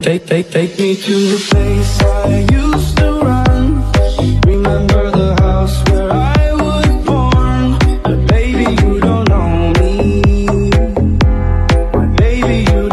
Take, take, take me to the place I used to run. Remember the house where I was born. But baby, you don't know me. Baby, you